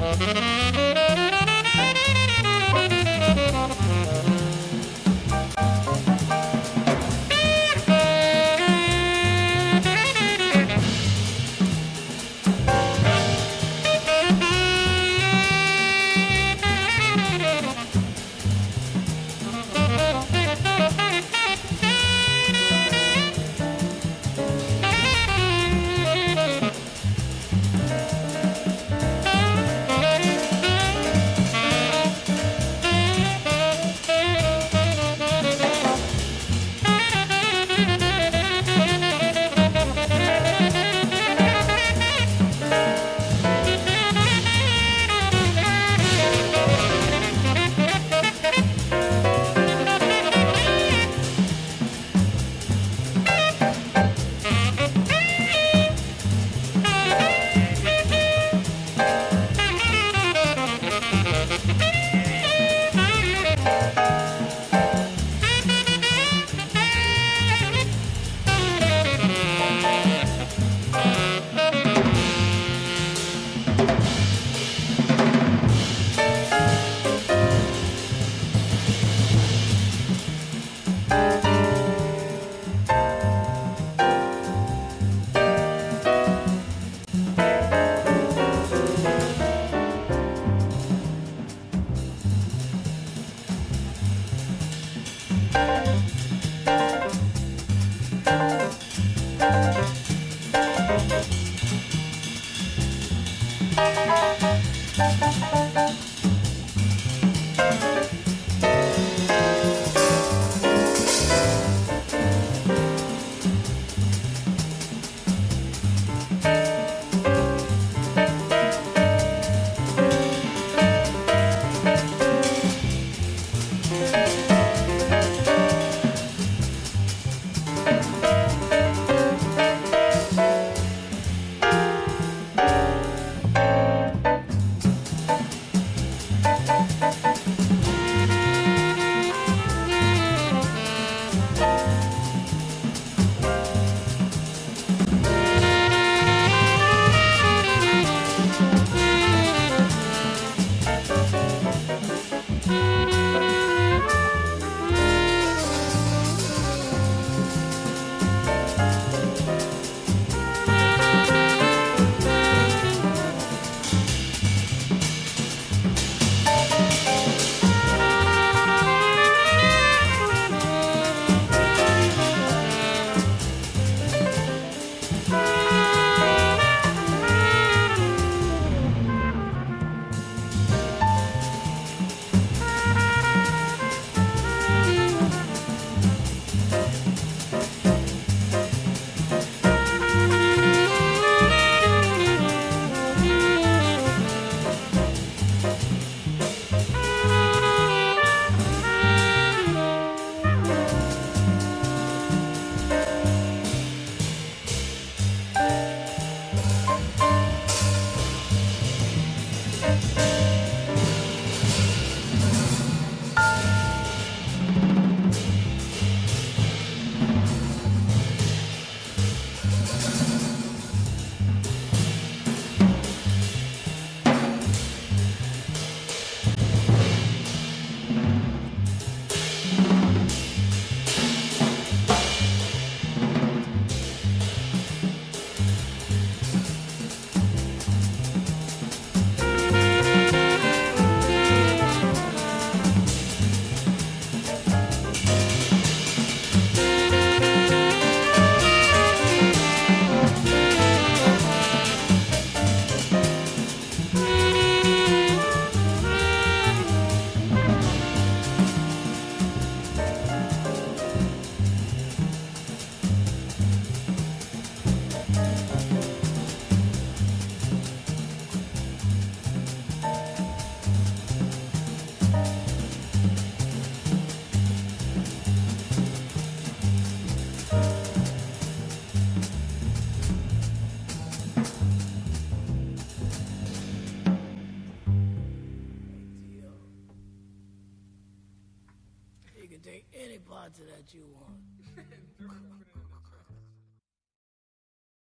Mm-hmm. You want?